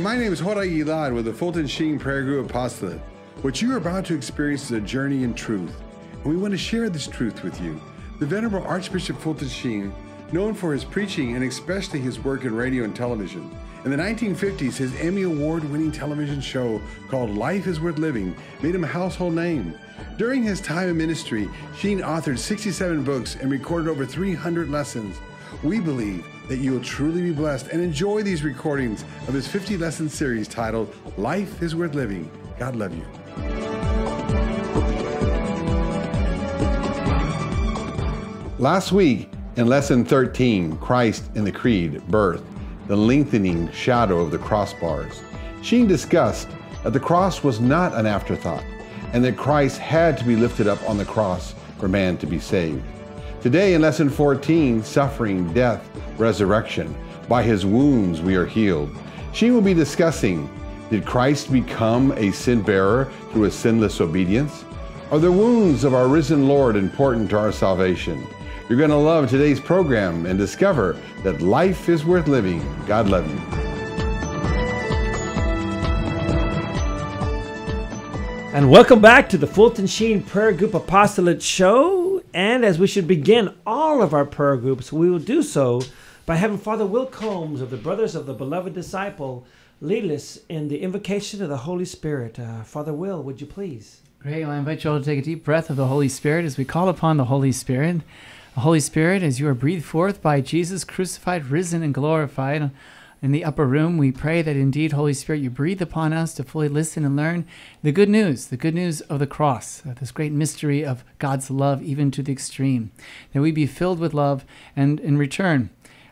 My name is Jorge Aguilar with the Fulton Sheen Prayer Group Apostolate. What you are about to experience is a journey in truth, and we want to share this truth with you. The Venerable Archbishop Fulton Sheen, known for his preaching and especially his work in radio and television, in the 1950s, his Emmy Award winning television show called Life is Worth Living made him a household name. During his time in ministry, Sheen authored 67 books and recorded over 300 lessons. We believe that you will truly be blessed and enjoy these recordings of his 50 lesson series titled Life is Worth Living. God love you. Last week, in lesson 13, Christ in the Creed, Birth, the lengthening shadow of the crossbars, Sheen discussed that the cross was not an afterthought and that Christ had to be lifted up on the cross for man to be saved. Today, in lesson 14, Suffering, Death, Resurrection, by his wounds we are healed, she will be discussing Did Christ become a sin bearer through a sinless obedience? Are the wounds of our risen Lord important to our salvation? You're going to love today's program and discover that life is worth living. God love you. And welcome back to the Fulton Sheen Prayer Group Apostolate Show. And as we should begin all of our prayer groups, we will do so by having Father Will Combs of the Brothers of the Beloved Disciple lead us in the invocation of the Holy Spirit. Uh, Father Will, would you please? Great. Well, I invite you all to take a deep breath of the Holy Spirit as we call upon the Holy Spirit. The Holy Spirit, as you are breathed forth by Jesus crucified, risen, and glorified in the upper room, we pray that indeed, Holy Spirit, you breathe upon us to fully listen and learn the good news, the good news of the cross, uh, this great mystery of God's love, even to the extreme. That we be filled with love and in return,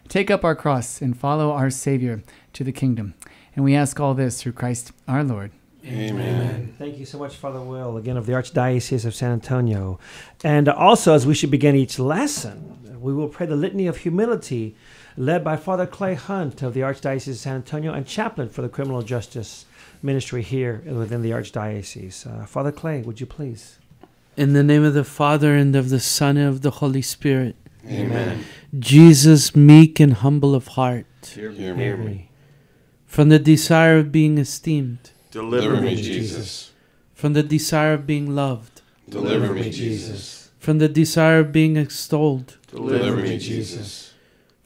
take up our cross and follow our Savior to the kingdom. And we ask all this through Christ our Lord. Amen. Thank you so much, Father Will, again of the Archdiocese of San Antonio. And also, as we should begin each lesson, we will pray the Litany of Humility, led by Father Clay Hunt of the Archdiocese of San Antonio and chaplain for the Criminal Justice Ministry here within the Archdiocese. Uh, Father Clay, would you please? In the name of the Father, and of the Son, and of the Holy Spirit. Amen. Jesus, meek and humble of heart, Hear me. Hear me. from the desire of being esteemed, Deliver me, Jesus. from the desire of being loved, Deliver me, Jesus. from the desire of being extolled, Deliver me, Jesus.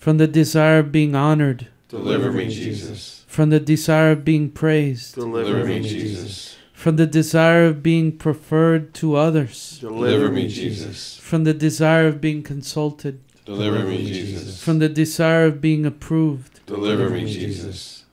From the desire of being honored, Deliver me, Jesus. from the desire of being praised, Deliver me, Jesus. from the desire of being preferred to others, Deliver me, Jesus. from the desire of being consulted, Deliver me, Jesus. from the desire of being approved, Deliver me, Jesus.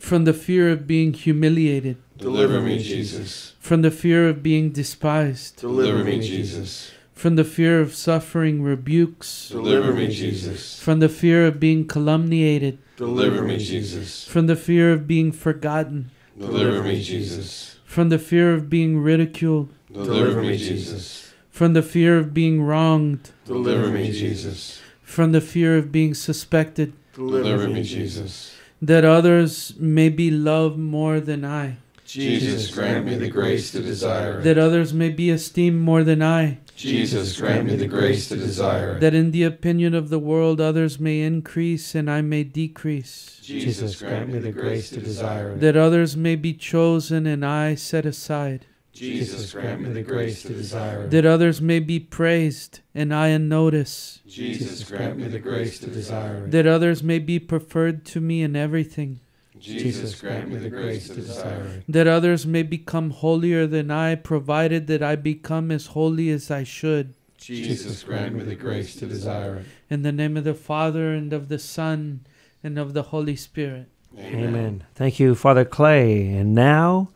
from the fear of being humiliated, Deliver me, Jesus. from the fear of being despised, Deliver me, Jesus. From the fear of suffering rebukes, Deliver me, Jesus. from the fear of being calumniated, Deliver me, Jesus. from the fear of being forgotten, Deliver me, Jesus. from the fear of being ridiculed, Deliver me, Jesus. from the fear of being wronged, Deliver me, Jesus. from the fear of being suspected, Deliver me, Jesus. that others may be loved more than I, Jesus, grant me the grace to desire it. that others may be esteemed more than I, Jesus, grant me the grace to desire it. that in the opinion of the world others may increase and I may decrease, Jesus, grant me the grace to desire it. that others may be chosen and I set aside, Jesus, grant me the grace to desire it. that others may be praised and I unnoticed, Jesus, grant me the grace to desire it. that others may be preferred to me in everything, Jesus, grant me the grace to desire it. that others may become holier than I, provided that I become as holy as I should. Jesus, grant me the grace to desire it. In the name of the Father, and of the Son, and of the Holy Spirit. Amen. Thank you, Father Clay. And now,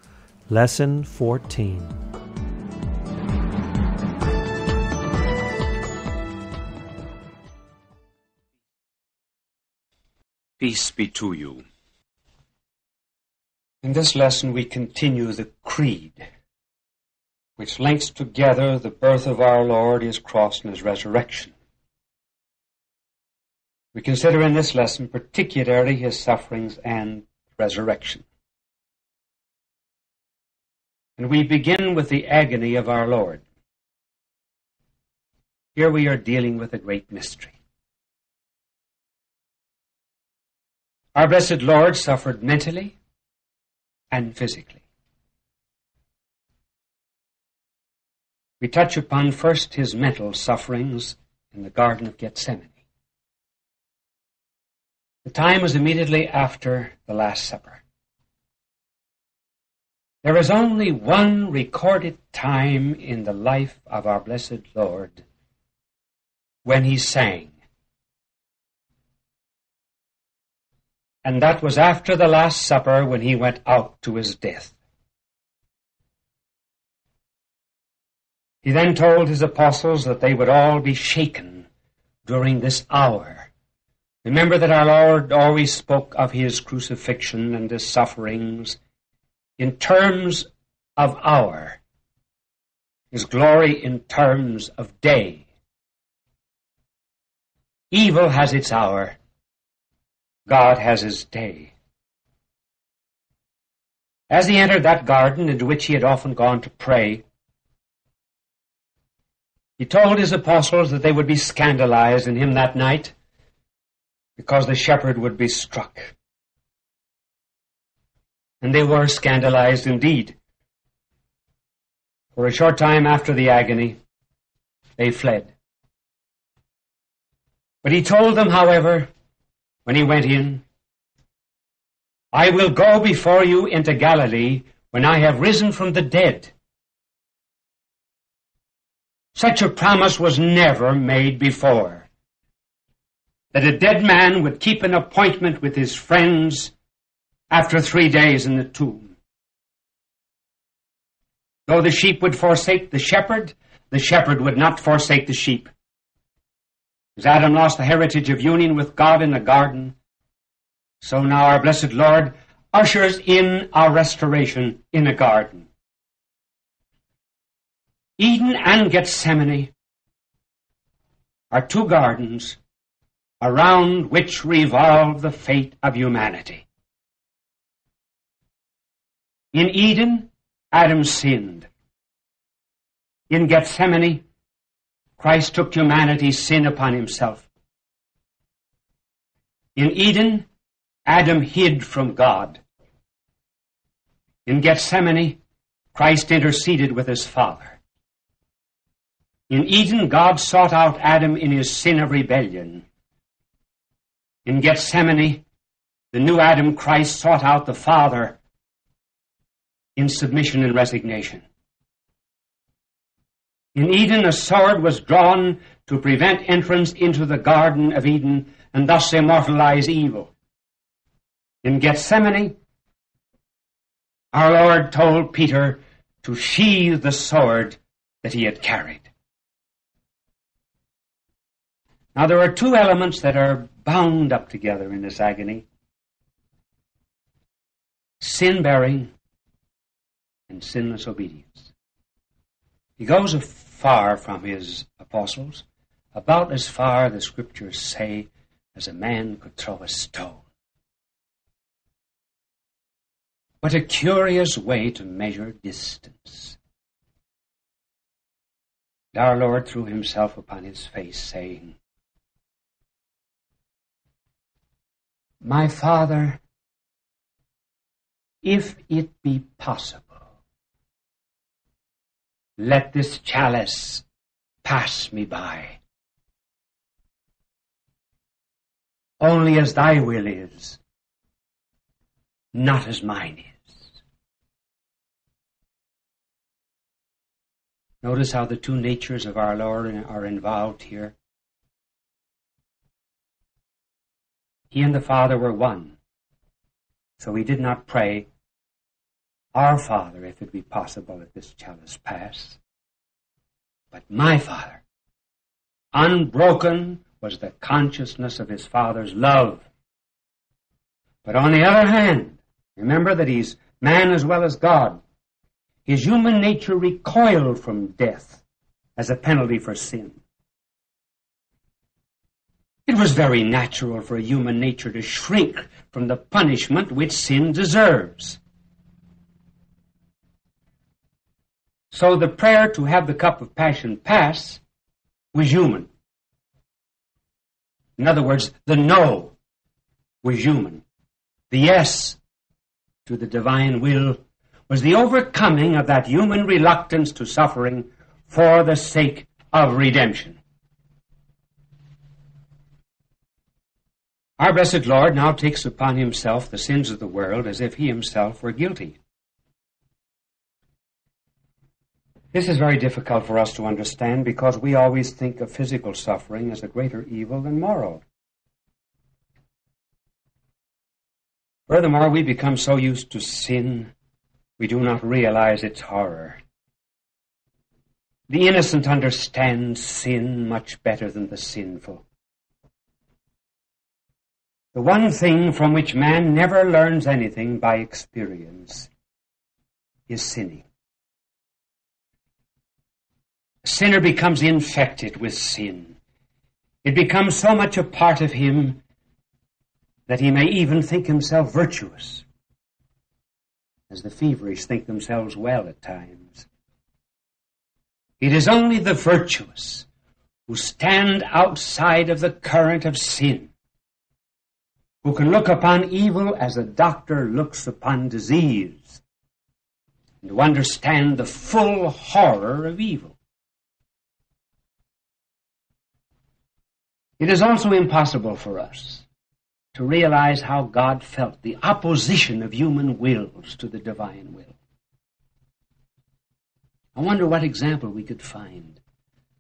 lesson 14. Peace be to you. In this lesson, we continue the Creed, which links together the birth of our Lord, His cross, and His resurrection. We consider in this lesson particularly His sufferings and resurrection. And we begin with the agony of our Lord. Here we are dealing with a great mystery. Our blessed Lord suffered mentally, and physically. We touch upon first his mental sufferings in the Garden of Gethsemane. The time was immediately after the Last Supper. There is only one recorded time in the life of our blessed Lord when he sang. And that was after the Last Supper when he went out to his death. He then told his apostles that they would all be shaken during this hour. Remember that our Lord always spoke of his crucifixion and his sufferings in terms of hour, his glory in terms of day. Evil has its hour, God has his day. As he entered that garden into which he had often gone to pray, he told his apostles that they would be scandalized in him that night because the shepherd would be struck. And they were scandalized indeed. For a short time after the agony, they fled. But he told them, however, when he went in, I will go before you into Galilee when I have risen from the dead. Such a promise was never made before. That a dead man would keep an appointment with his friends after three days in the tomb. Though the sheep would forsake the shepherd, the shepherd would not forsake the sheep. As Adam lost the heritage of union with God in the garden, so now our blessed Lord ushers in our restoration in a garden. Eden and Gethsemane are two gardens around which revolve the fate of humanity. In Eden, Adam sinned. In Gethsemane, Christ took humanity's sin upon himself. In Eden, Adam hid from God. In Gethsemane, Christ interceded with his Father. In Eden, God sought out Adam in his sin of rebellion. In Gethsemane, the new Adam, Christ, sought out the Father in submission and resignation. In Eden, a sword was drawn to prevent entrance into the Garden of Eden and thus immortalize evil. In Gethsemane, our Lord told Peter to sheathe the sword that he had carried. Now, there are two elements that are bound up together in this agony sin bearing and sinless obedience. He goes far from his apostles, about as far, the scriptures say, as a man could throw a stone. What a curious way to measure distance. our Lord threw himself upon his face, saying, My Father, if it be possible, let this chalice pass me by. Only as thy will is, not as mine is. Notice how the two natures of our Lord are involved here. He and the Father were one. So he did not pray, Our Father, if it be possible, let this chalice pass. But my Father. Unbroken was the consciousness of his Father's love. But on the other hand, remember that he's man as well as God. His human nature recoiled from death as a penalty for sin. It was very natural for a human nature to shrink from the punishment which sin deserves. So the prayer to have the cup of passion pass was human. In other words, the no was human. The yes to the divine will was the overcoming of that human reluctance to suffering for the sake of redemption. Our blessed Lord now takes upon himself the sins of the world as if he himself were guilty. This is very difficult for us to understand because we always think of physical suffering as a greater evil than moral. Furthermore, we become so used to sin, we do not realize its horror. The innocent understand sin much better than the sinful. The one thing from which man never learns anything by experience is sinning. Sinner becomes infected with sin. It becomes so much a part of him that he may even think himself virtuous, as the feverish think themselves well at times. It is only the virtuous who stand outside of the current of sin, who can look upon evil as a doctor looks upon disease, and who understand the full horror of evil. It is also impossible for us to realize how God felt the opposition of human wills to the divine will. I wonder what example we could find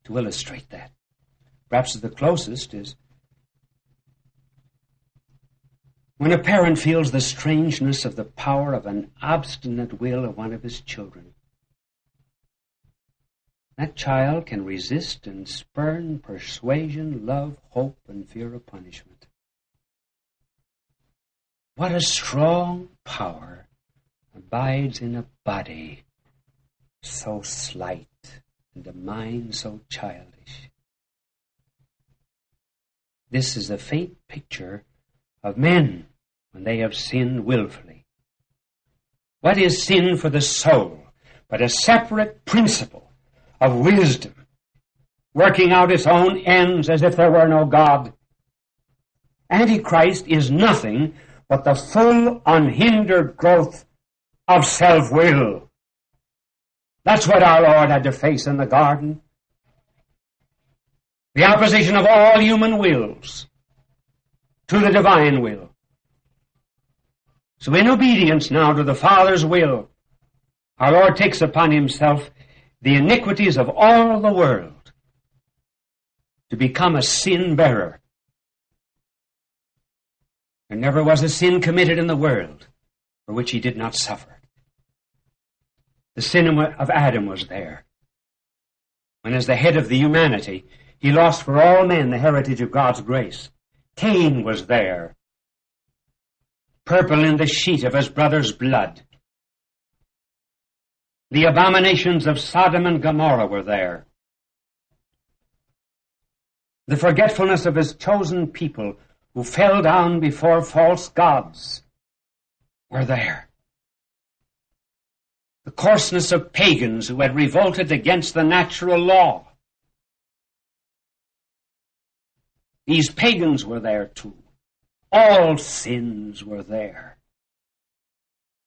to illustrate that. Perhaps the closest is when a parent feels the strangeness of the power of an obstinate will of one of his children. That child can resist and spurn persuasion, love, hope, and fear of punishment. What a strong power abides in a body so slight and a mind so childish. This is a faint picture of men when they have sinned wilfully. What is sin for the soul but a separate principle of wisdom, working out its own ends as if there were no God. Antichrist is nothing but the full, unhindered growth of self will. That's what our Lord had to face in the garden. The opposition of all human wills to the divine will. So, in obedience now to the Father's will, our Lord takes upon himself the iniquities of all the world to become a sin bearer. There never was a sin committed in the world for which he did not suffer. The sin of Adam was there. When, as the head of the humanity, he lost for all men the heritage of God's grace. Cain was there, purple in the sheet of his brother's blood. The abominations of Sodom and Gomorrah were there. The forgetfulness of his chosen people who fell down before false gods were there. The coarseness of pagans who had revolted against the natural law. These pagans were there too. All sins were there.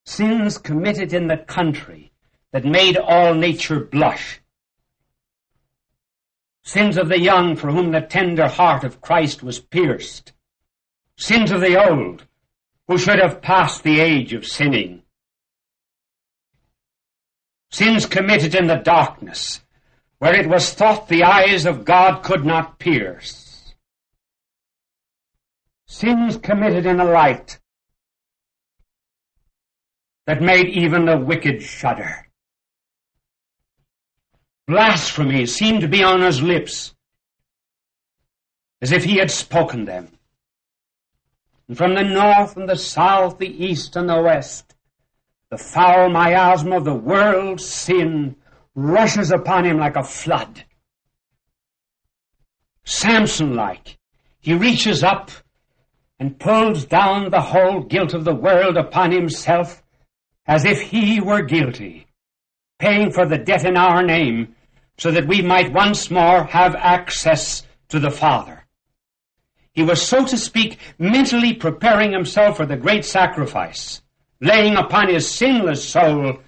Sins committed in the country that made all nature blush. Sins of the young for whom the tender heart of Christ was pierced. Sins of the old who should have passed the age of sinning. Sins committed in the darkness where it was thought the eyes of God could not pierce. Sins committed in the light that made even the wicked shudder. Blasphemy seemed to be on his lips, as if he had spoken them. And from the north and the south, the east and the west, the foul miasma of the world's sin rushes upon him like a flood. Samson like, he reaches up and pulls down the whole guilt of the world upon himself as if he were guilty, paying for the debt in our name so that we might once more have access to the Father. He was, so to speak, mentally preparing himself for the great sacrifice, laying upon his sinless soul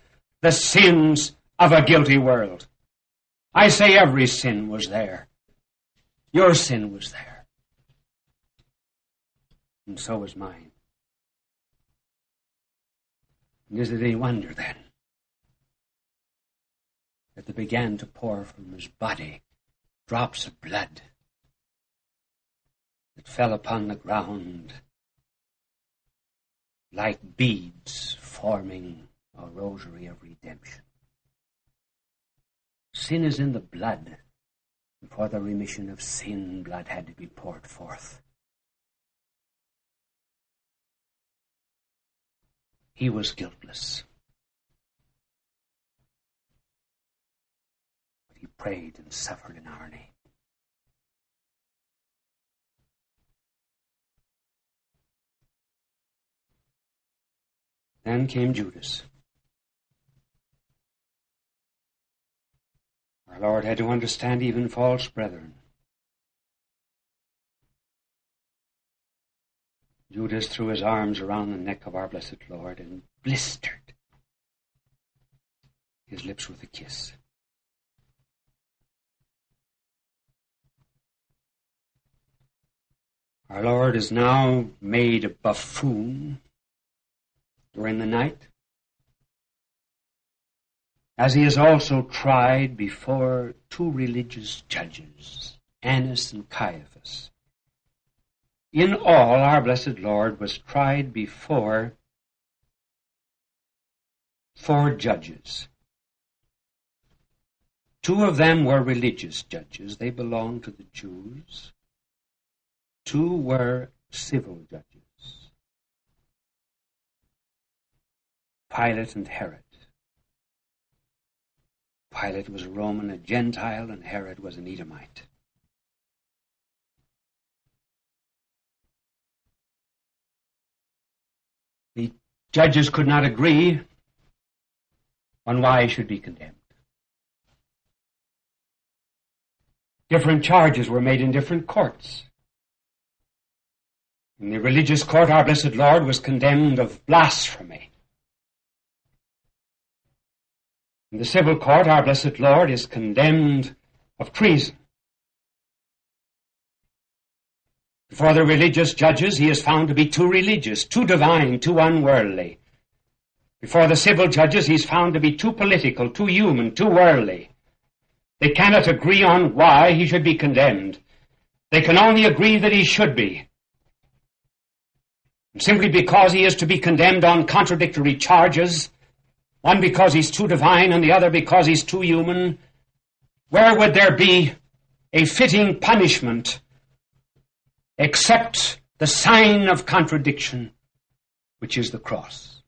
the sins of a guilty world. I say every sin was there. Your sin was there. And so was mine. Is it any wonder then that there began to pour from his body drops of blood that fell upon the ground like beads forming a rosary of redemption. Sin is in the blood, and for the remission of sin, blood had to be poured forth. He was guiltless. But he prayed and suffered in our name. Then came Judas. Our Lord had to understand even false brethren. Judas threw his arms around the neck of our blessed Lord and blistered his lips with a kiss. Our Lord is now made a buffoon during the night, as he is also tried before two religious judges, Annas and Caiaphas. In all, our blessed Lord was tried before four judges. Two of them were religious judges. They belonged to the Jews. Two were civil judges. Pilate and Herod. Pilate was a Roman, a Gentile, and Herod was an Edomite. The judges could not agree on why he should be condemned. Different charges were made in different courts. In the religious court, our blessed Lord was condemned of blasphemy. In the civil court, our blessed Lord is condemned of treason. Before the religious judges, he is found to be too religious, too divine, too unworldly. Before the civil judges, he is found to be too political, too human, too worldly. They cannot agree on why he should be condemned. They can only agree that he should be. Simply because he is to be condemned on contradictory charges, one because he's too divine and the other because he's too human, where would there be a fitting punishment except the sign of contradiction, which is the cross?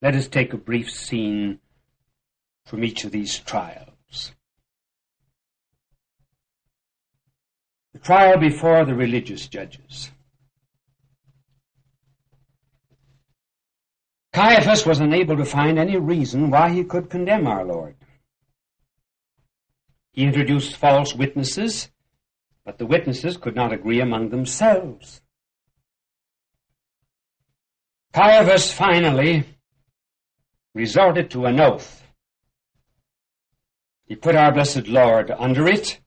Let us take a brief scene from each of these trials. Trial before the religious judges. Caiaphas was unable to find any reason why he could condemn our Lord. He introduced false witnesses, but the witnesses could not agree among themselves. Caiaphas finally resorted to an oath. He put our blessed Lord under it,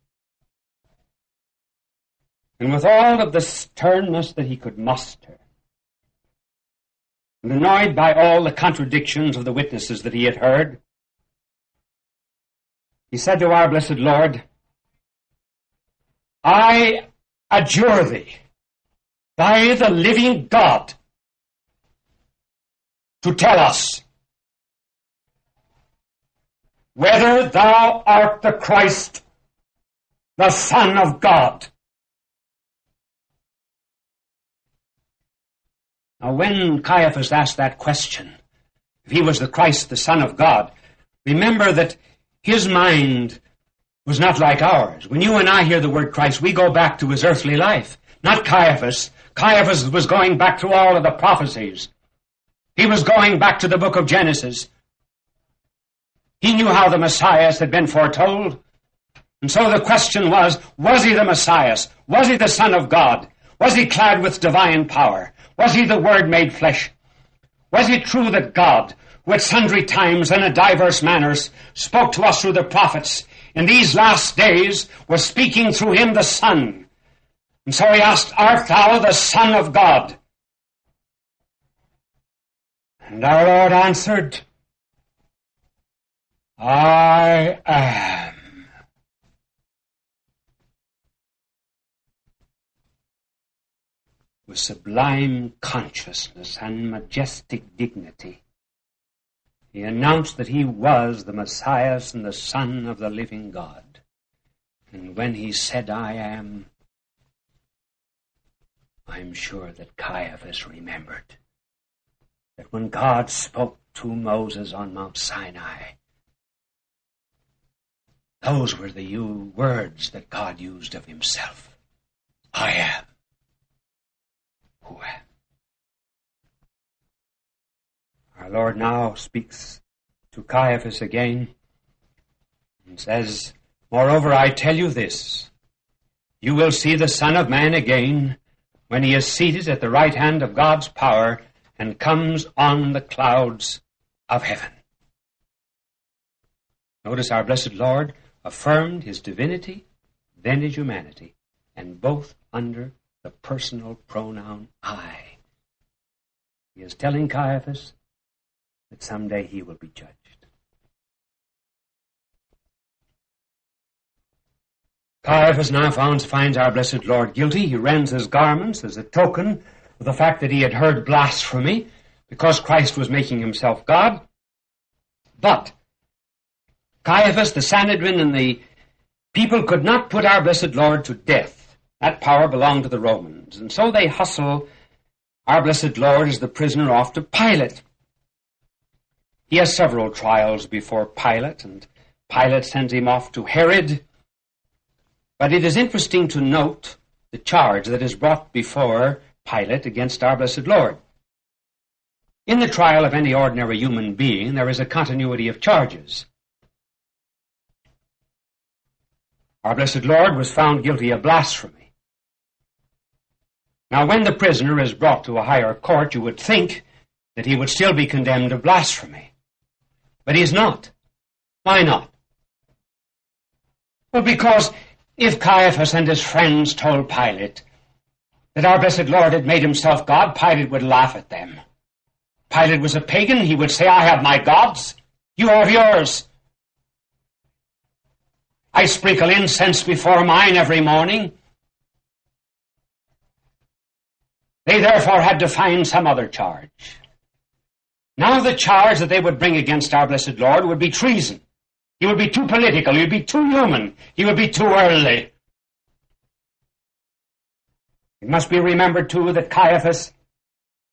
and with all of the sternness that he could muster, and annoyed by all the contradictions of the witnesses that he had heard, he said to our blessed Lord, I adjure thee by the living God to tell us whether thou art the Christ, the Son of God. Now, when Caiaphas asked that question, if he was the Christ, the Son of God, remember that his mind was not like ours. When you and I hear the word Christ, we go back to his earthly life, not Caiaphas. Caiaphas was going back to all of the prophecies. He was going back to the book of Genesis. He knew how the Messiah had been foretold. And so the question was, was he the Messiah? Was he the Son of God? Was he clad with divine power? Was he the Word made flesh? Was it true that God, who at sundry times and in divers manners spoke to us through the prophets, in these last days was speaking through him the Son? And so he asked, Art thou the Son of God? And our Lord answered, I am. With sublime consciousness and majestic dignity, he announced that he was the Messiah and the Son of the living God. And when he said, I am, I'm sure that Caiaphas remembered that when God spoke to Moses on Mount Sinai, those were the words that God used of himself. I am am. Our Lord now speaks to Caiaphas again and says, Moreover, I tell you this, you will see the Son of Man again when he is seated at the right hand of God's power and comes on the clouds of heaven. Notice our blessed Lord affirmed his divinity, then his humanity, and both under the personal pronoun I. He is telling Caiaphas that someday he will be judged. Caiaphas now finds, finds our blessed Lord guilty. He rends his garments as a token of the fact that he had heard blasphemy because Christ was making himself God. But Caiaphas, the Sanhedrin, and the people could not put our blessed Lord to death. That power belonged to the Romans. And so they hustle our blessed Lord as the prisoner off to Pilate. He has several trials before Pilate, and Pilate sends him off to Herod. But it is interesting to note the charge that is brought before Pilate against our blessed Lord. In the trial of any ordinary human being, there is a continuity of charges. Our blessed Lord was found guilty of blasphemy. Now, when the prisoner is brought to a higher court, you would think that he would still be condemned of blasphemy. But he is not. Why not? Well, because if Caiaphas and his friends told Pilate that our blessed Lord had made himself God, Pilate would laugh at them. Pilate was a pagan. He would say, I have my gods. You have yours. I sprinkle incense before mine every morning. They therefore had to find some other charge. Now the charge that they would bring against our blessed Lord would be treason. He would be too political. He would be too human. He would be too earthly. It must be remembered, too, that Caiaphas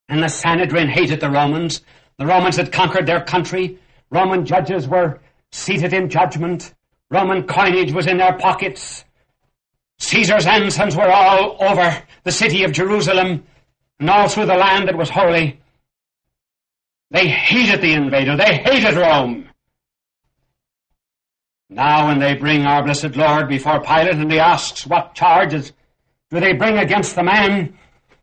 and the Sanhedrin hated the Romans. The Romans had conquered their country. Roman judges were seated in judgment. Roman coinage was in their pockets. Caesar's ensigns were all over the city of Jerusalem and all through the land that was holy. They hated the invader. They hated Rome. Now when they bring our blessed Lord before Pilate and he asks what charges do they bring against the man,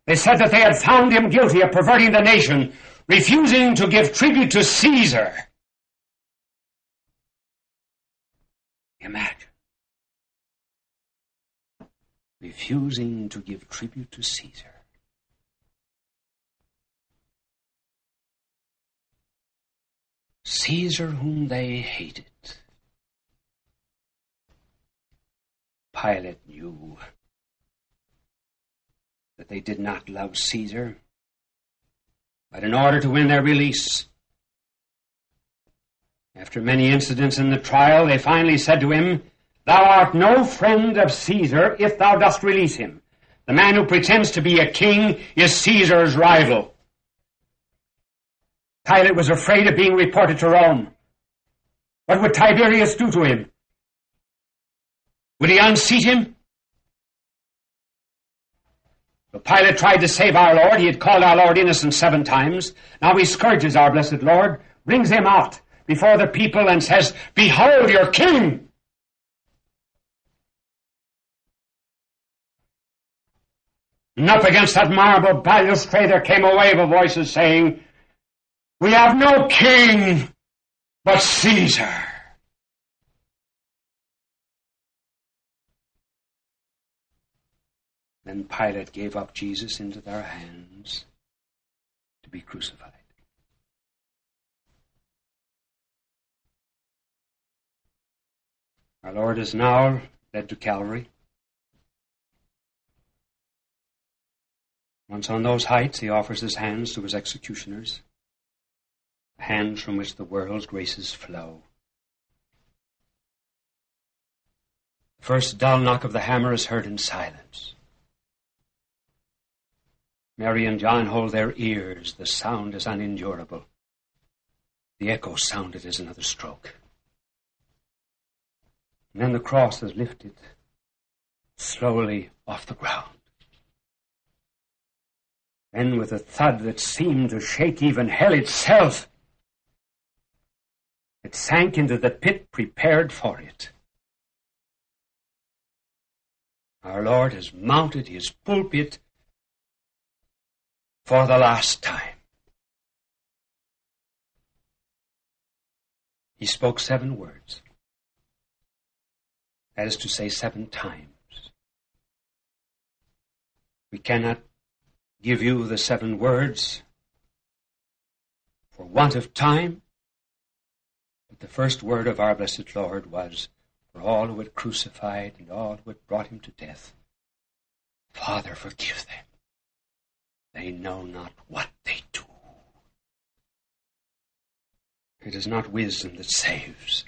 they said that they had found him guilty of perverting the nation, refusing to give tribute to Caesar. Imagine. Refusing to give tribute to Caesar. Caesar, whom they hated. Pilate knew that they did not love Caesar, but in order to win their release, after many incidents in the trial, they finally said to him, Thou art no friend of Caesar if thou dost release him. The man who pretends to be a king is Caesar's rival. Pilate was afraid of being reported to Rome. What would Tiberius do to him? Would he unseat him? The Pilate tried to save our Lord. He had called our Lord innocent seven times. Now he scourges our blessed Lord, brings him out, before the people and says, Behold your king! And up against that marble balustrade there came a wave of voices saying, We have no king but Caesar. Then Pilate gave up Jesus into their hands to be crucified. Our Lord is now led to Calvary. Once on those heights, he offers his hands to his executioners, hands from which the world's graces flow. The first dull knock of the hammer is heard in silence. Mary and John hold their ears. The sound is unendurable. The echo sounded as another stroke. And then the cross is lifted slowly off the ground. Then, with a thud that seemed to shake even hell itself, it sank into the pit prepared for it. Our Lord has mounted his pulpit for the last time. He spoke seven words. That is to say, seven times. We cannot give you the seven words for want of time, the first word of our blessed Lord was for all who had crucified and all who had brought him to death Father, forgive them. They know not what they do. It is not wisdom that saves,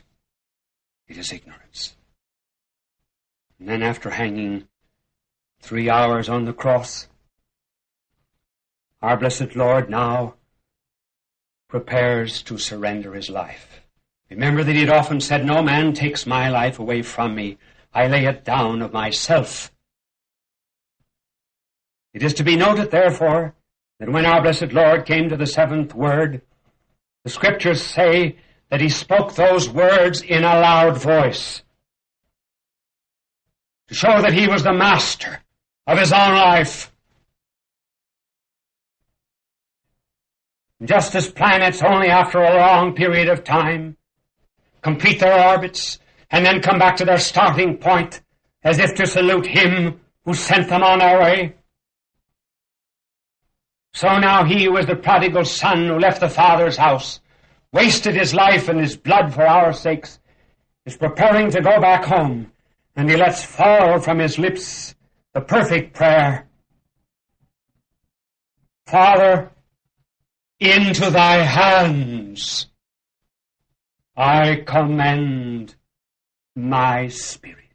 it is ignorance. And then, after hanging three hours on the cross, our blessed Lord now prepares to surrender his life. Remember that he had often said, No man takes my life away from me. I lay it down of myself. It is to be noted, therefore, that when our blessed Lord came to the seventh word, the scriptures say that he spoke those words in a loud voice to show that he was the master of his own life. Just as planets only after a long period of time complete their orbits and then come back to their starting point as if to salute him who sent them on their way. So now he who is the prodigal son who left the father's house, wasted his life and his blood for our sakes, is preparing to go back home, and he lets fall from his lips the perfect prayer. Father, into thy hands I commend my spirit.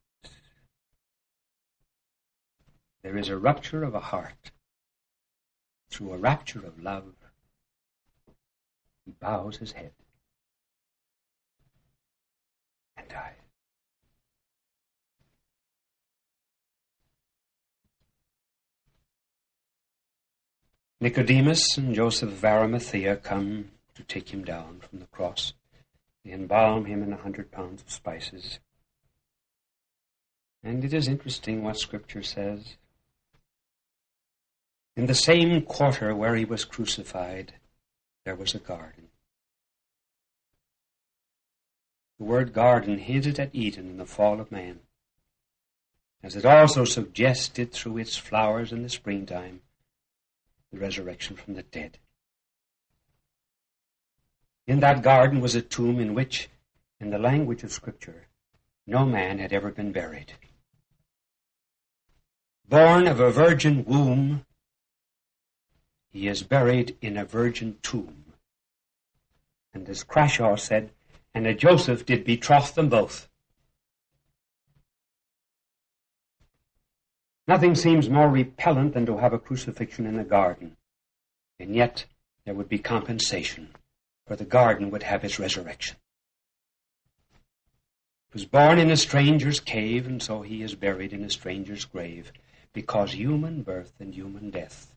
There is a rupture of a heart through a rapture of love. He bows his head and dies. Nicodemus and Joseph of Arimathea come to take him down from the cross. They embalm him in a hundred pounds of spices. And it is interesting what Scripture says. In the same quarter where he was crucified, there was a garden. The word garden hinted at Eden and the fall of man, as it also suggested through its flowers in the springtime the resurrection from the dead. In that garden was a tomb in which, in the language of Scripture, no man had ever been buried. Born of a virgin womb, he is buried in a virgin tomb. And as Crashaw said, and a Joseph did betroth them both. Nothing seems more repellent than to have a crucifixion in a garden. And yet there would be compensation, for the garden would have its resurrection. He was born in a stranger's cave, and so he is buried in a stranger's grave, because human birth and human death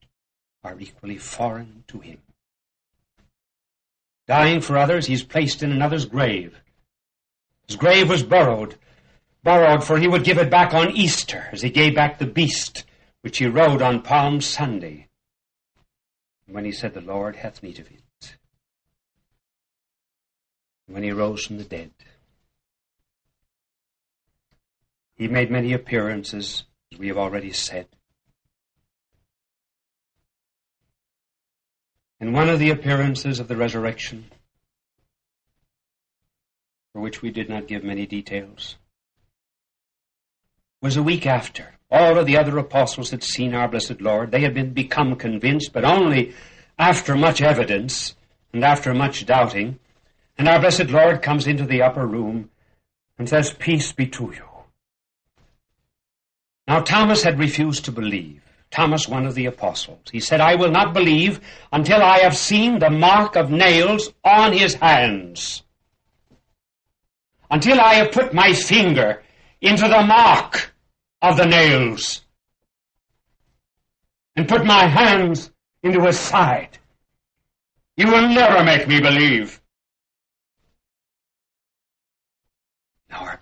are equally foreign to him. Dying for others, he is placed in another's grave. His grave was borrowed, borrowed, for he would give it back on Easter, as he gave back the beast which he rode on Palm Sunday when he said, The Lord hath need of it. When he rose from the dead. He made many appearances, as we have already said. And one of the appearances of the resurrection, for which we did not give many details, was a week after. All of the other apostles had seen our blessed Lord. They had been become convinced, but only after much evidence and after much doubting. And our blessed Lord comes into the upper room and says, Peace be to you. Now Thomas had refused to believe. Thomas, one of the apostles. He said, I will not believe until I have seen the mark of nails on his hands. Until I have put my finger into the mark of the nails and put my hands into his side. You will never make me believe.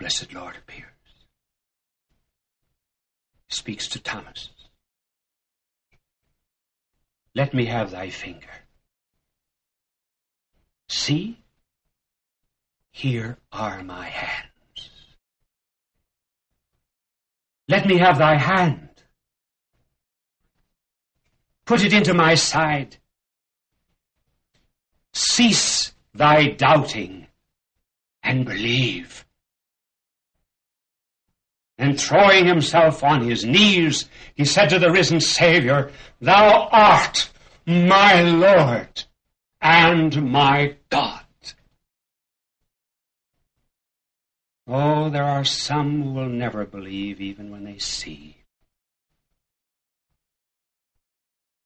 Blessed Lord appears, speaks to Thomas. Let me have thy finger. See, here are my hands. Let me have thy hand. Put it into my side. Cease thy doubting and believe. And throwing himself on his knees, he said to the risen Savior, Thou art my Lord and my God. Oh, there are some who will never believe even when they see.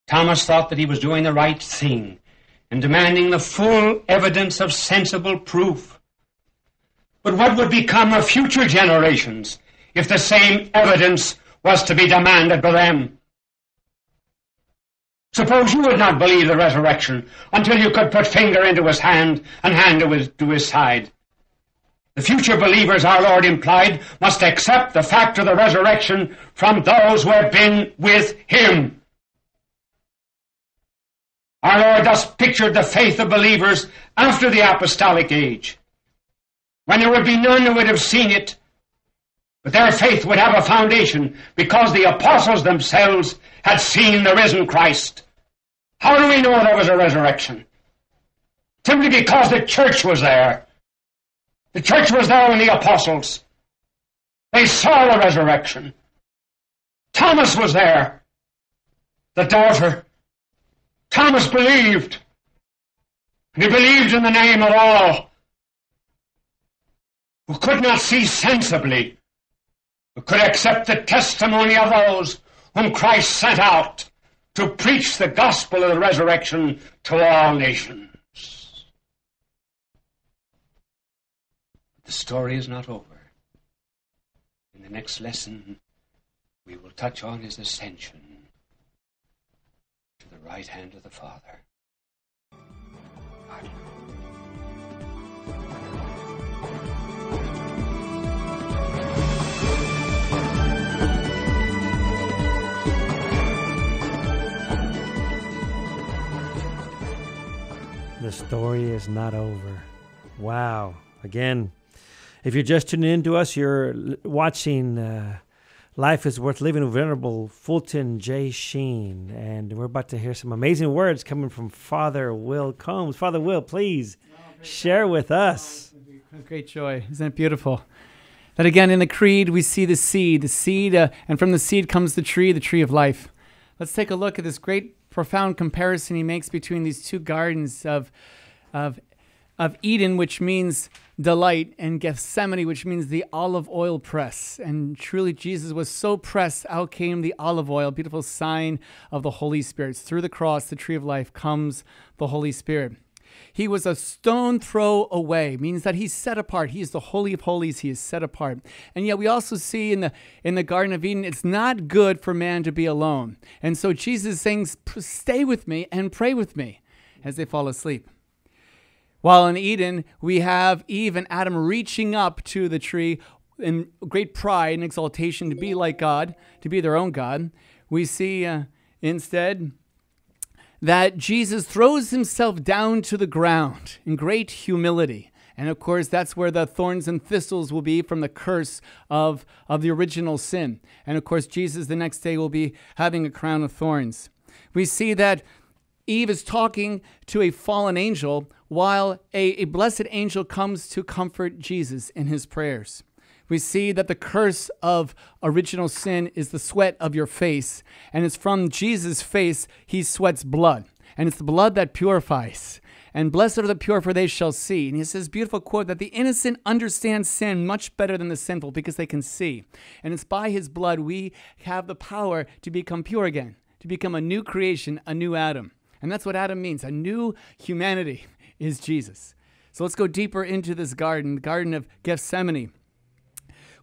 Thomas thought that he was doing the right thing in demanding the full evidence of sensible proof. But what would become of future generations if the same evidence was to be demanded by them? Suppose you would not believe the resurrection until you could put finger into his hand and hand to his, side. The future believers, our Lord implied, must accept the fact of the resurrection from those who have been with Him. Our Lord thus pictured the faith of believers after the apostolic age, when there would be none who would have seen it, their faith would have a foundation because the apostles themselves had seen the risen Christ. How do we know there was a resurrection? Simply because the church was there. The church was there when the apostles. They saw the resurrection. Thomas was there. The daughter. Thomas believed. And he believed in the name of all who could not see sensibly, but could accept the testimony of those whom Christ sent out to preach the gospel of the resurrection to all nations. But The story is not over. In the next lesson, we will touch on his ascension to the right hand of the Father. The story is not over. Wow. Again, if you're just tuning in to us, you're watching uh, Life is Worth Living with Venerable Fulton J. Sheen. And we're about to hear some amazing words coming from Father Will Combs. Father Will, please share with us. Great joy. Isn't it beautiful? That again, in the creed, we see the seed. The seed, uh, and from the seed comes the tree, the tree of life. Let's take a look at this great, profound comparison he makes between these two gardens of, of, of Eden, which means delight, and Gethsemane, which means the olive oil press. And truly, Jesus was so pressed, out came the olive oil, beautiful sign of the Holy Spirit. Through the cross, the tree of life, comes the Holy Spirit. He was a stone throw away, means that he's set apart. He is the holy of holies. He is set apart. And yet we also see in the in the Garden of Eden, it's not good for man to be alone. And so Jesus is saying, "Stay with me and pray with me," as they fall asleep. While in Eden, we have Eve and Adam reaching up to the tree in great pride and exaltation to be like God, to be their own God. we see uh, instead that Jesus throws himself down to the ground in great humility. And of course, that's where the thorns and thistles will be from the curse of, of the original sin. And of course, Jesus the next day will be having a crown of thorns. We see that Eve is talking to a fallen angel while a, a blessed angel comes to comfort Jesus in his prayers. We see that the curse of original sin is the sweat of your face, and it's from Jesus' face he sweats blood, and it's the blood that purifies. And blessed are the pure, for they shall see. And he says, beautiful quote, that the innocent understand sin much better than the sinful because they can see. And it's by his blood we have the power to become pure again, to become a new creation, a new Adam. And that's what Adam means. A new humanity is Jesus. So let's go deeper into this garden, the Garden of Gethsemane.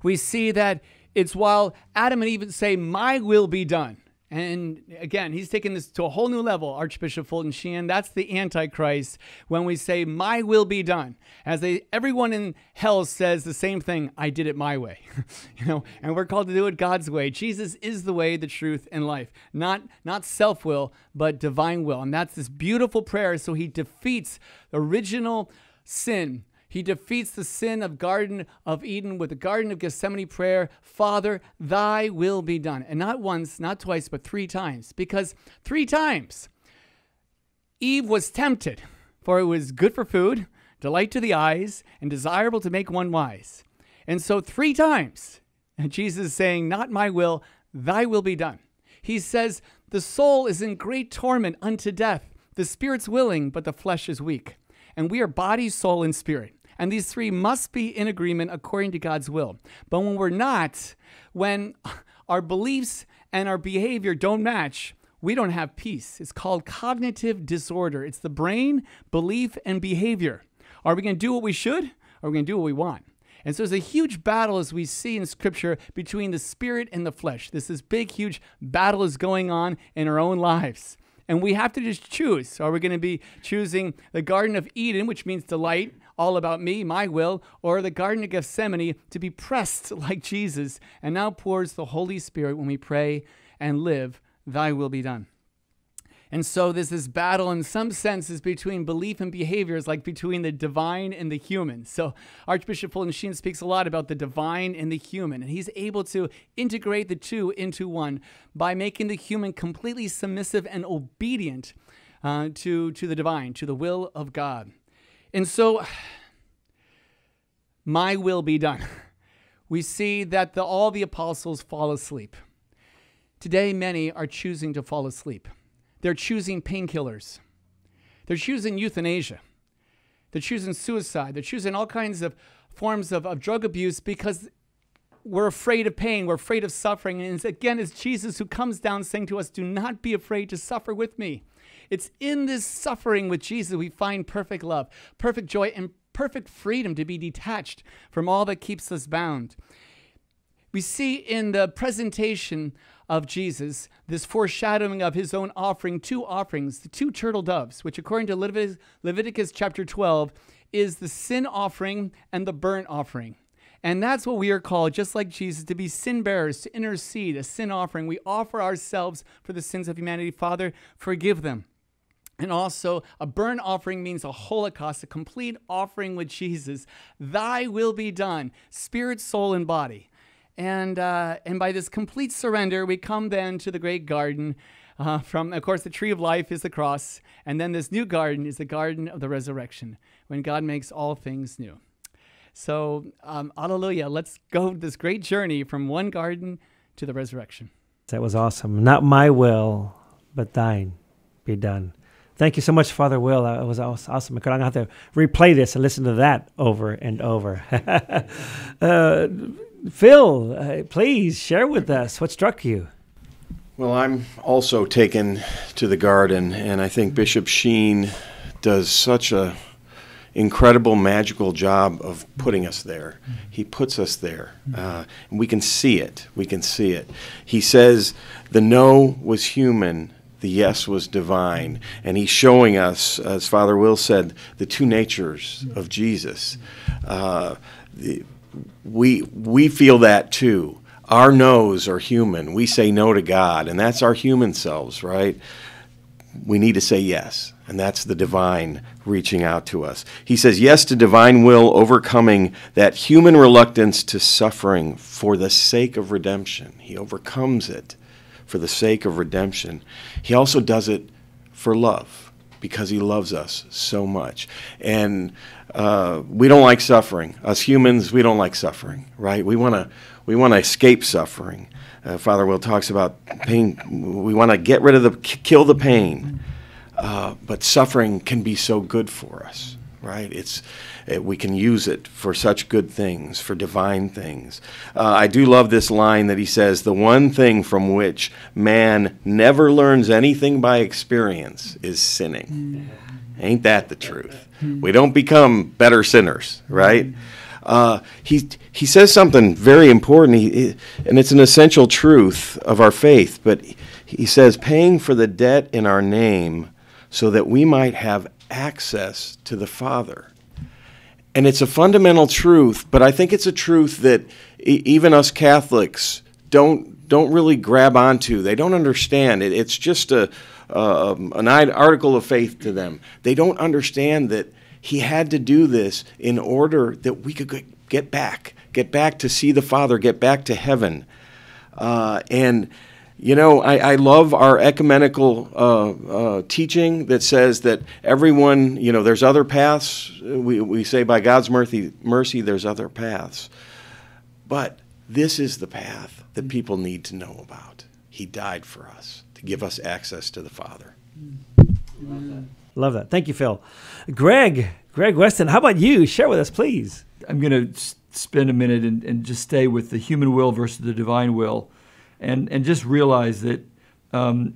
We see that it's while Adam and Eve say, My will be done. And again, he's taken this to a whole new level, Archbishop Fulton Sheen. That's the Antichrist when we say, My will be done. As they, everyone in hell says the same thing, I did it my way. you know, and we're called to do it God's way. Jesus is the way, the truth, and life. Not, not self-will, but divine will. And that's this beautiful prayer. So he defeats original sin he defeats the sin of Garden of Eden with the Garden of Gethsemane prayer Father, thy will be done. And not once, not twice, but three times. Because three times Eve was tempted, for it was good for food, delight to the eyes, and desirable to make one wise. And so, three times, and Jesus is saying, Not my will, thy will be done. He says, The soul is in great torment unto death. The spirit's willing, but the flesh is weak. And we are body, soul, and spirit. And these three must be in agreement according to God's will. But when we're not, when our beliefs and our behavior don't match, we don't have peace. It's called cognitive disorder. It's the brain, belief, and behavior. Are we going to do what we should? Or are we going to do what we want? And so there's a huge battle, as we see in Scripture, between the spirit and the flesh. This is big, huge battle is going on in our own lives. And we have to just choose. Are we going to be choosing the Garden of Eden, which means delight, all about me, my will, or the Garden of Gethsemane to be pressed like Jesus, and now pours the Holy Spirit when we pray and live, Thy will be done. And so there's this battle in some senses between belief and behaviors, like between the divine and the human. So Archbishop Fulton Sheen speaks a lot about the divine and the human, and he's able to integrate the two into one by making the human completely submissive and obedient uh, to, to the divine, to the will of God. And so, my will be done. We see that the, all the apostles fall asleep. Today, many are choosing to fall asleep. They're choosing painkillers. They're choosing euthanasia. They're choosing suicide. They're choosing all kinds of forms of, of drug abuse because we're afraid of pain. We're afraid of suffering. And it's, again, it's Jesus who comes down saying to us, Do not be afraid to suffer with me. It's in this suffering with Jesus we find perfect love, perfect joy, and perfect freedom to be detached from all that keeps us bound. We see in the presentation of Jesus this foreshadowing of his own offering two offerings, the two turtle doves, which according to Leviticus, Leviticus chapter 12 is the sin offering and the burnt offering. And that's what we are called, just like Jesus, to be sin bearers, to intercede, a sin offering. We offer ourselves for the sins of humanity. Father, forgive them. And also, a burnt offering means a holocaust, a complete offering with Jesus. Thy will be done, spirit, soul, and body. And, uh, and by this complete surrender, we come then to the great garden. Uh, from, of course, the tree of life is the cross. And then this new garden is the garden of the resurrection, when God makes all things new. So, um, hallelujah. Let's go this great journey from one garden to the resurrection. That was awesome. Not my will, but thine be done. Thank you so much, Father Will. It was awesome. I'm going to have to replay this and listen to that over and over. uh, Phil, uh, please share with us what struck you. Well, I'm also taken to the garden, and I think Bishop Sheen does such a incredible magical job of putting us there. He puts us there, uh, and we can see it. We can see it. He says the no was human, the yes was divine. And he's showing us, as Father Will said, the two natures of Jesus. Uh, the, we, we feel that too. our no's are human. We say no to God, and that's our human selves, right? We need to say yes, and that's the divine reaching out to us. He says yes to divine will, overcoming that human reluctance to suffering for the sake of redemption. He overcomes it for the sake of redemption. He also does it for love because he loves us so much. And uh, we don't like suffering. Us humans, we don't like suffering, right? We want to we want to escape suffering. Uh, Father Will talks about pain. We want to get rid of the kill the pain, uh, but suffering can be so good for us, right? It's it, we can use it for such good things, for divine things. Uh, I do love this line that he says The one thing from which man never learns anything by experience is sinning. Ain't that the truth? We don't become better sinners, right? Uh, he, he says something very important, he, and it's an essential truth of our faith. But he says, paying for the debt in our name so that we might have access to the Father. And it's a fundamental truth, but I think it's a truth that e- even us Catholics don't don't really grab onto. They don't understand it. It's just a uh, an article of faith to them. They don't understand that he had to do this in order that we could get back, get back to see the Father, get back to heaven, uh, and you know, I, I love our ecumenical uh, uh, teaching that says that everyone, you know, there's other paths. We, we say by God's mercy, mercy, there's other paths. But this is the path that people need to know about. He died for us to give us access to the Father. Love that. Love that. Thank you, Phil. Gregg, Gregg Weston, how about you? Share with us, please. I'm going to spend a minute and, and just stay with the human will versus the divine will and and just realize that um,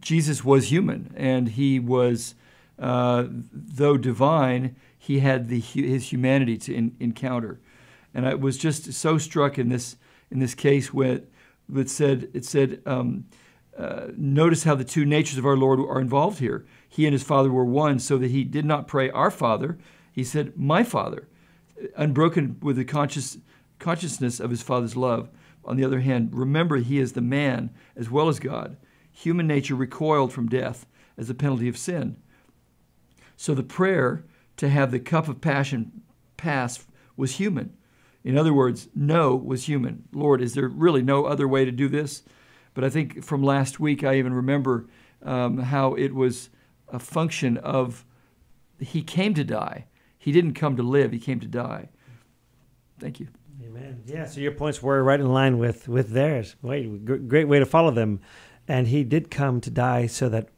Jesus was human and he was uh, though divine he had the his humanity to in, encounter. And I was just so struck in this in this case where it said it said um, uh, notice how the two natures of our Lord are involved here. He and his father were one so that he did not pray our father. He said my father. Unbroken with the conscious consciousness of his father's love on the other hand, remember he is the man as well as God. Human nature recoiled from death as a penalty of sin. So the prayer to have the cup of passion pass was human. In other words, no was human. Lord, is there really no other way to do this? But I think from last week, I even remember um, how it was a function of he came to die. He didn't come to live, he came to die. Thank you. Amen. Yeah, so your points were right in line with with theirs. Great way to follow them. And he did come to die so that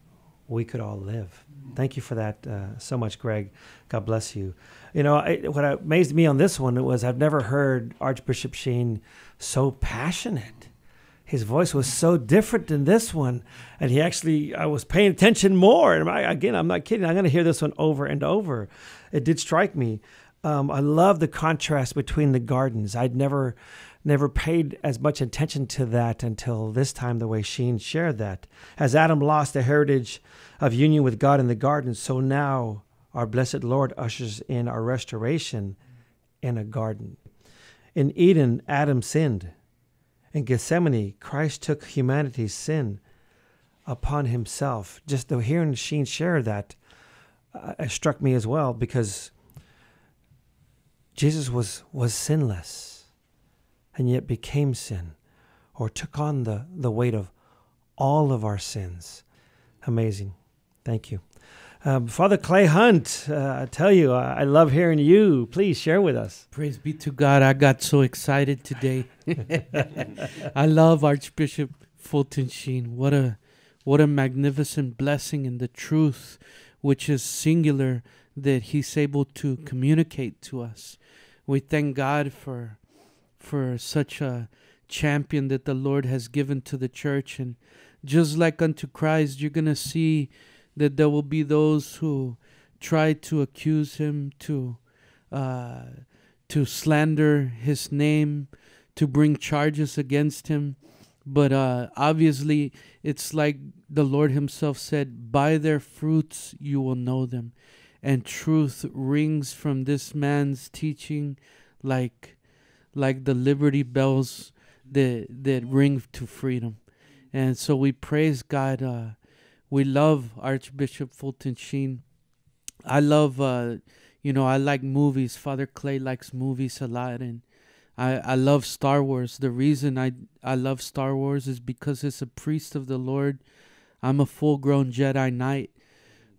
we could all live. Thank you for that uh, so much, Gregg. God bless you. You know, I, what amazed me on this one was I've never heard Archbishop Sheen so passionate. His voice was so different than this one, and he actually I was paying attention more. And I, again, I'm not kidding. I'm going to hear this one over and over. It did strike me. Um, I love the contrast between the gardens. I'd never, never paid as much attention to that until this time. The way Sheen shared that, as Adam lost the heritage of union with God in the garden, so now our blessed Lord ushers in our restoration in a garden. In Eden, Adam sinned. In Gethsemane, Christ took humanity's sin upon himself. Just the hearing Sheen share that uh, struck me as well because Jesus was, was sinless and yet became sin or took on the, the weight of all of our sins. Amazing. Thank you. Um, Father Clay Hunt, uh, I tell you, I, I love hearing you. Please share with us. Praise be to God. I got so excited today. I love Archbishop Fulton Sheen. What a what a magnificent blessing in the truth which is singular that he's able to communicate to us. We thank God for for such a champion that the Lord has given to the church. And just like unto Christ you're going to see that there will be those who try to accuse him to uh, to slander his name to bring charges against him. But uh, obviously it's like the Lord himself said by their fruits you will know them and truth rings from this man's teaching like like the liberty bells that that ring to freedom. And so we praise God. Uh, we love Archbishop Fulton Sheen. I love, uh, you know, I like movies. Father Clay likes movies a lot, and I, I love Star Wars. The reason I I love Star Wars is because it's a priest of the Lord. I'm a full grown Jedi Knight,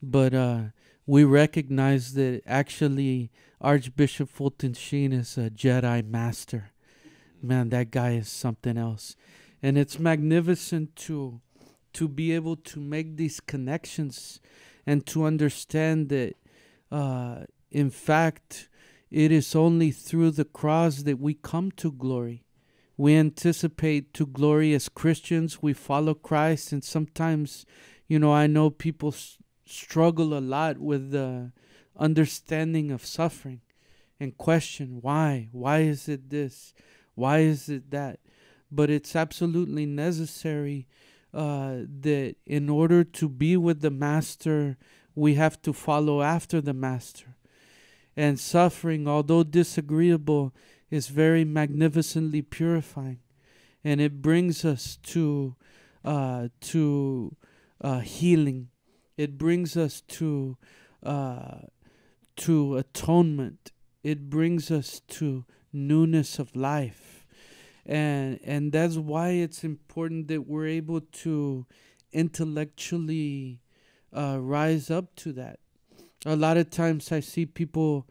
but uh, we recognize that actually Archbishop Fulton Sheen is a Jedi Master. Man, that guy is something else, and it's magnificent to to be able to make these connections and to understand that, uh, in fact, it is only through the cross that we come to glory. We anticipate to glory as Christians. We follow Christ, and sometimes, you know, I know people struggle a lot with the understanding of suffering and question why? Why is it this? Why is it that? But it's absolutely necessary uh, that in order to be with the Master, we have to follow after the Master. And suffering, although disagreeable, is very magnificently purifying, and it brings us to uh, to uh, healing. It brings us to uh, to atonement. It brings us to newness of life, and and that's why it's important that we're able to intellectually uh, rise up to that. A lot of times I see people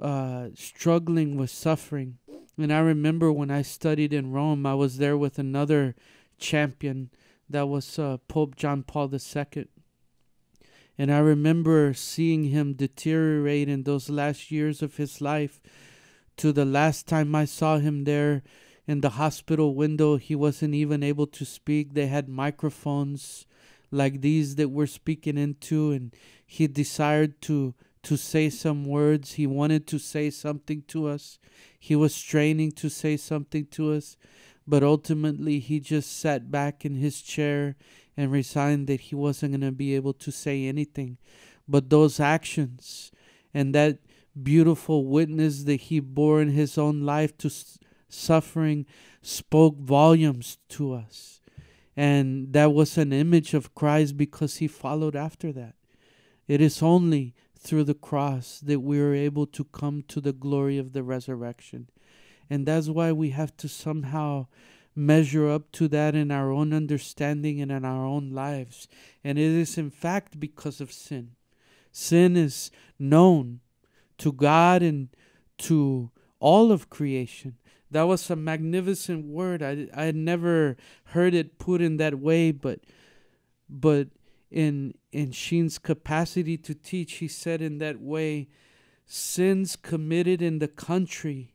uh, struggling with suffering. And I remember when I studied in Rome, I was there with another champion that was uh, Pope John Paul II. And I remember seeing him deteriorate in those last years of his life. To the last time I saw him there in the hospital window, he wasn't even able to speak. They had microphones like these that we're speaking into, and he desired to to say some words. He wanted to say something to us. He was straining to say something to us, but ultimately he just sat back in his chair and resigned that he wasn't going to be able to say anything. But those actions and that beautiful witness that he bore in his own life to suffering spoke volumes to us. And that was an image of Christ because he followed after that. It is only through the cross that we are able to come to the glory of the resurrection. And that's why we have to somehow measure up to that in our own understanding and in our own lives. And it is, in fact, because of sin. Sin is known to God and to all of creation. That was a magnificent word. I, I had never heard it put in that way, but but in in Sheen's capacity to teach, he said in that way, sins committed in the country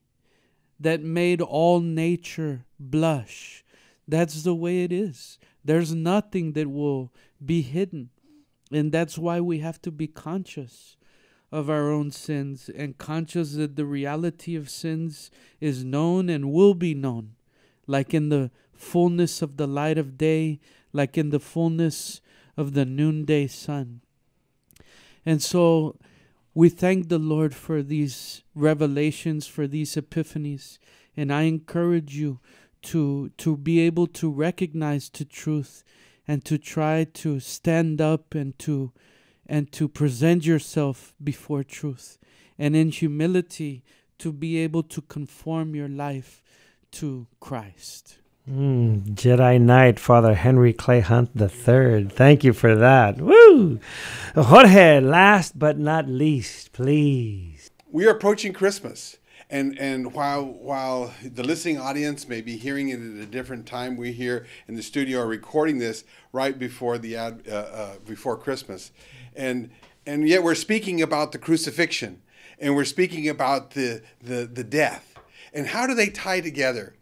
that made all nature blush. That's the way it is. There's nothing that will be hidden. And that's why we have to be conscious of our own sins and conscious that the reality of sins is known and will be known, like in the fullness of the light of day, like in the fullness of the noonday sun. And so we thank the Lord for these revelations, for these epiphanies, and I encourage you to to be able to recognize the truth and to try to stand up and to and to present yourself before truth and in humility to be able to conform your life to Christ. Mm, Jedi Knight, Father Henry Clay Hunt III. Thank you for that. Woo! Jorge, last but not least, please. We are approaching Christmas. And, and while while the listening audience may be hearing it at a different time, we here in the studio are recording this right before the ad, uh, uh, before Christmas, and and yet we're speaking about the crucifixion, and we're speaking about the the, the death, and how do they tie together?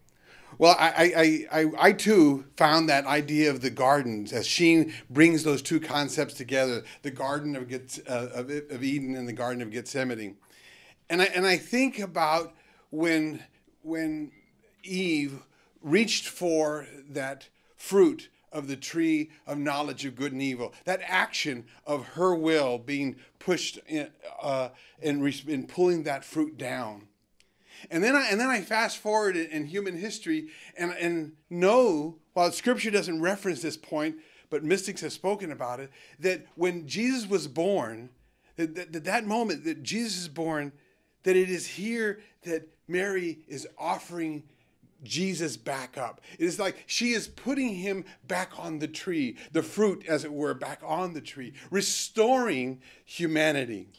Well, I, I, I, I too found that idea of the gardens as Sheen brings those two concepts together the Garden of, Gets, uh, of, Eden and the Garden of Gethsemane. And I, and I think about when, when Eve reached for that fruit of the tree of knowledge of good and evil, that action of her will being pushed in, uh, in, in pulling that fruit down. And then I and then I fast forward in, in human history and and know while Scripture doesn't reference this point, but mystics have spoken about it, that when Jesus was born, that that, that moment that Jesus is born, that it is here that Mary is offering Jesus back up. It is like she is putting him back on the tree, the fruit, as it were, back on the tree, restoring humanity.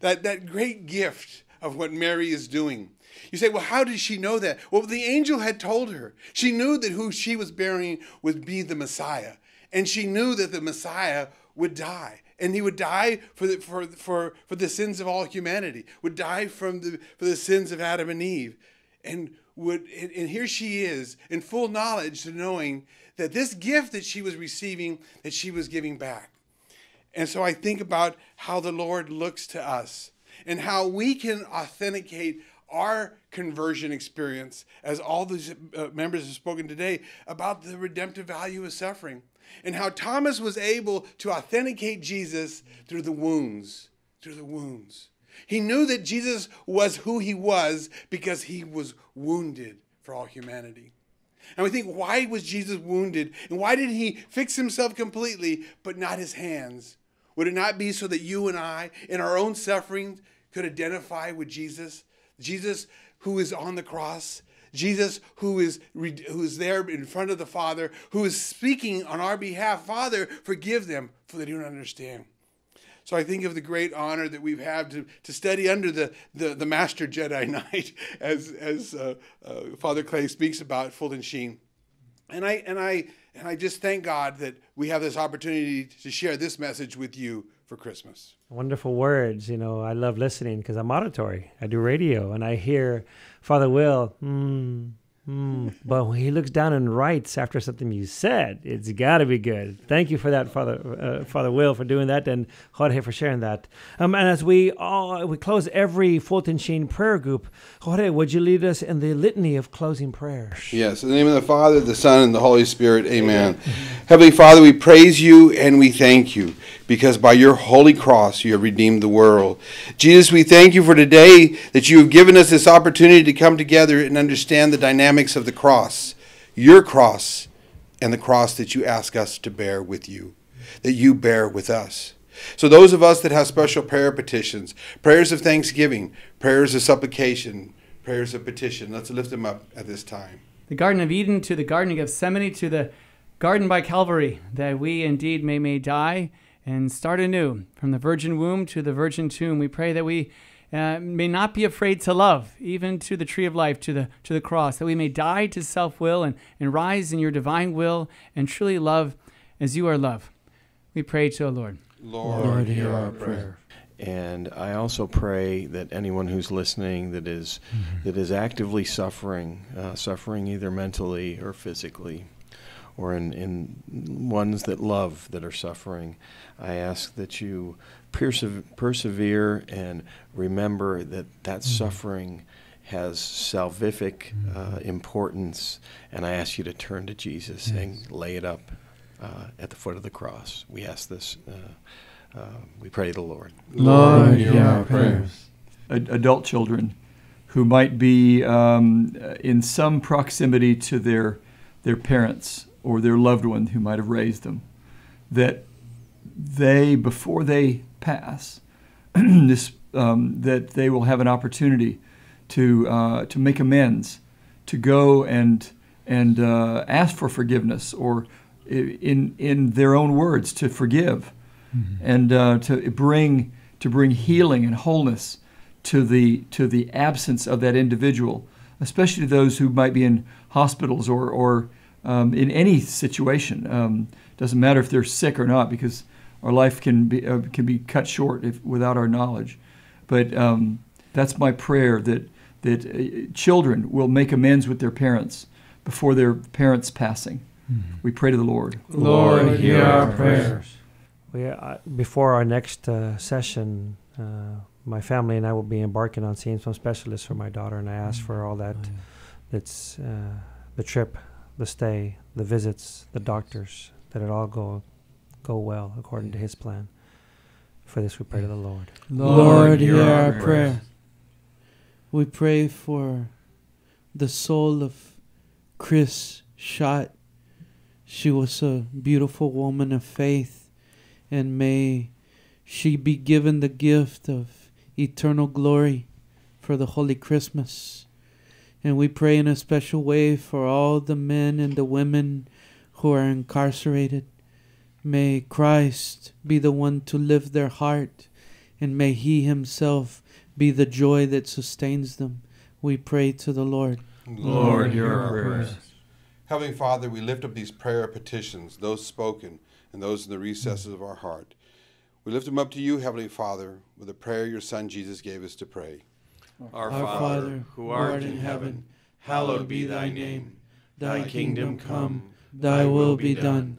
That, that great gift of what Mary is doing. You say, well, how did she know that? Well, the angel had told her. She knew that who she was bearing would be the Messiah. And she knew that the Messiah would die. And he would die for the, for, for, for the sins of all humanity, would die from the, for the sins of Adam and Eve. And would and, and here she is in full knowledge to knowing that this gift that she was receiving, that she was giving back. And so I think about how the Lord looks to us and how we can authenticate our conversion experience, as all these uh, members have spoken today, about the redemptive value of suffering, and how Thomas was able to authenticate Jesus through the wounds, through the wounds. He knew that Jesus was who he was because he was wounded for all humanity. And we think, why was Jesus wounded? And why did he fix himself completely, but not his hands? Would it not be so that you and I, in our own suffering, could identify with Jesus? Jesus who is on the cross, Jesus who is, who is there in front of the Father, who is speaking on our behalf. Father, forgive them, for they don't understand. So I think of the great honor that we've had to, to study under the, the, the Master Jedi Knight, as, as uh, uh, Father Clay speaks about Fulton Sheen. And I, and, I, and I just thank God that we have this opportunity to share this message with you for Christmas. Wonderful words. You know, I love listening because I'm auditory. I do radio and I hear Father Will, mm, Mm, but when he looks down and writes after something you said, it's got to be good. Thank you for that, Father uh, Father Will, for doing that, and Jorge for sharing that. Um, and as we all we close every Fulton Sheen prayer group, Jorge, would you lead us in the litany of closing prayers? Yes, in the name of the Father, the Son, and the Holy Spirit. Amen. Heavenly Father, we praise you and we thank you because by your holy cross you have redeemed the world. Jesus, we thank you for today that you have given us this opportunity to come together and understand the dynamics of the cross, your cross, and the cross that you ask us to bear with you, that you bear with us. So, those of us that have special prayer petitions, prayers of thanksgiving, prayers of supplication, prayers of petition, let's lift them up at this time. The Garden of Eden to the Garden of Gethsemane to the Garden by Calvary, that we indeed may may die and start anew. From the virgin womb to the virgin tomb, we pray that we uh, may not be afraid to love, even to the tree of life, to the, to the cross, that we may die to self will and, and rise in your divine will and truly love as you are love. We pray to the Lord. Lord, Lord hear our prayer. And I also pray that anyone who's listening that is, mm-hmm. that is actively suffering, uh, suffering either mentally or physically, or in, in ones that love that are suffering. I ask that you persevere and remember that that mm-hmm. suffering has salvific uh, mm-hmm. importance, and I ask you to turn to Jesus yes. and lay it up uh, at the foot of the cross. We ask this. Uh, uh we pray to the Lord. Lord, hear our prayers. Adult children who might be um, in some proximity to their their parents or their loved one who might have raised them, that they, before they pass, this, um, that they will have an opportunity to, uh, to make amends, to go and, and uh, ask for forgiveness, or in, in their own words, to forgive, mm-hmm. and uh, to, bring, to bring healing and wholeness to the, to the absence of that individual, especially those who might be in hospitals or, or um, in any situation. Um, doesn't matter if they're sick or not, because our life can be uh, can be cut short if, without our knowledge. But um, that's my prayer that that uh, children will make amends with their parents before their parents' passing. Mm-hmm. We pray to the Lord. Lord, hear our prayers. We, uh, before our next uh, session, uh, my family and I will be embarking on seeing some specialists for my daughter, and I ask mm-hmm. for all that. That's uh, the trip the stay, the visits, the doctors, that it all go go well according to His plan. For this we pray to the Lord. Lord, hear our prayer. We pray for the soul of Chris Schott. She was a beautiful woman of faith, and may she be given the gift of eternal glory for the Holy Christmas. And we pray in a special way for all the men and the women who are incarcerated. May Christ be the one to lift their heart, and may He Himself be the joy that sustains them. We pray to the Lord. Lord, hear our prayers. Heavenly Father, we lift up these prayer petitions, those spoken and those in the recesses of our heart. We lift them up to you, Heavenly Father, with the prayer your Son Jesus gave us to pray. Our, Our Father, who art in heaven, hallowed be thy name. Thy kingdom come, thy will be done,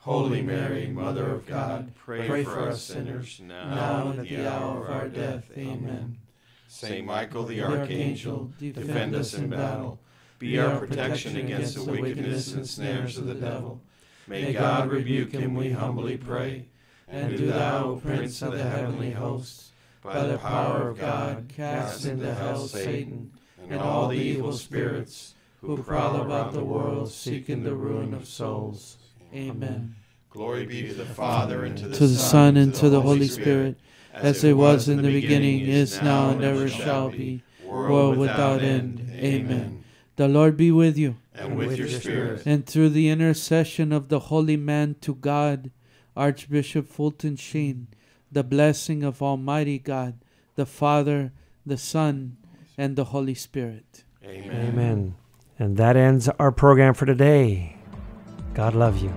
Holy Mary, Mother of God, pray for us sinners, now and at the hour of our death. Amen. Saint Michael the Archangel, defend us in battle. Be our protection against the wickedness and snares of the devil. May God rebuke him, we humbly pray. And do thou, O Prince of the heavenly hosts, by the power of God, cast into hell Satan and all the evil spirits who prowl about the world seeking the ruin of souls. Amen. Glory be to the Father, and to the, To the Son and to the Holy Spirit, as it was in the beginning, is now, and ever shall be, world without end. Amen. The Lord be with you. And with your spirit. And through the intercession of the holy man to God, Archbishop Fulton Sheen, the blessing of Almighty God, the Father, the Son, and the Holy Spirit. Amen. Amen. And that ends our program for today. God love you.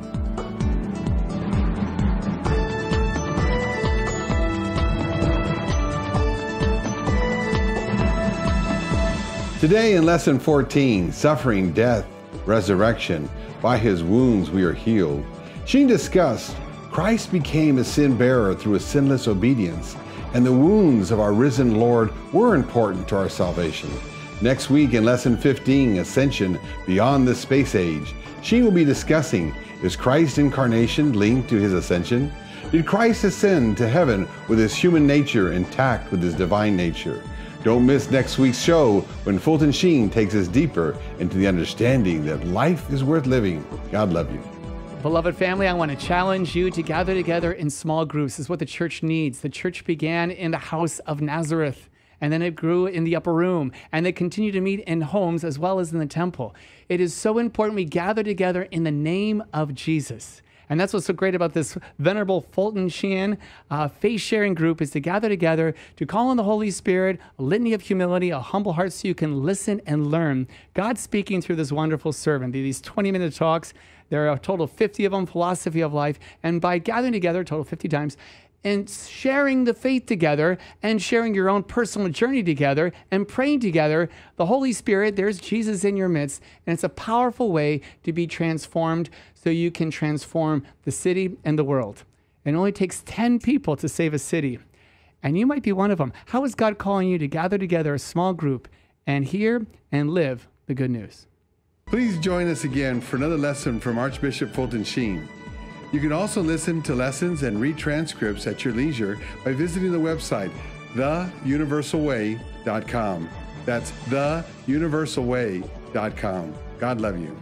Today in Lesson 14, Suffering, Death, Resurrection, by His wounds we are healed, Sheen discussed Christ became a sin bearer through a sinless obedience, and the wounds of our risen Lord were important to our salvation. Next week in Lesson 15, Ascension Beyond the Space Age, Sheen will be discussing Is Christ's incarnation linked to his ascension? Did Christ ascend to heaven with his human nature intact with his divine nature? Don't miss next week's show when Fulton Sheen takes us deeper into the understanding that life is worth living. God love you. Beloved family, I want to challenge you to gather together in small groups. This is what the church needs. The church began in the house of Nazareth, and then it grew in the upper room, and they continue to meet in homes as well as in the temple. It is so important we gather together in the name of Jesus. And that's what's so great about this venerable Fulton Sheen uh, faith sharing group is to gather together to call on the Holy Spirit, a litany of humility, a humble heart, so you can listen and learn. God speaking through this wonderful servant. These 20 minute talks, there are a total of 50 of them, philosophy of life. And by gathering together, a total of 50 times, and sharing the faith together and sharing your own personal journey together and praying together, the Holy Spirit, there's Jesus in your midst. And it's a powerful way to be transformed so you can transform the city and the world. It only takes 10 people to save a city. And you might be one of them. How is God calling you to gather together a small group and hear and live the good news? Please join us again for another lesson from Archbishop Fulton Sheen. You can also listen to lessons and read transcripts at your leisure by visiting the website theuniversalway.com. That's theuniversalway.com. God love you.